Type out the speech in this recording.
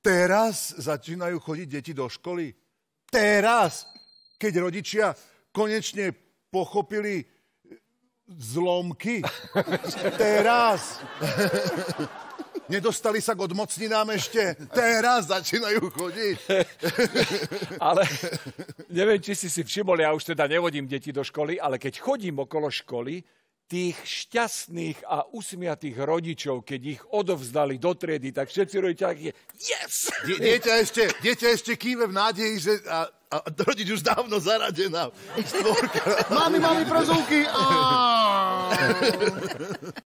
Teraz začínajú chodiť deti do školy. Teraz, keď rodičia konečne pochopili zlomky. Teraz. Nedostali sa k odmocninám ešte. Teraz začínajú chodiť. Ale neviem, či si si všimol, ja už teda nevodím deti do školy, ale keď chodím okolo školy, tých šťastných a usmiatých rodičov, keď ich odovzdali do triedy, tak všetci rodičia je yes! Die, dieťa, ešte, dieťa ešte kýve v nádeji, že a, a rodič už dávno zaradená. Stvorka. Mami, mami, prezúky!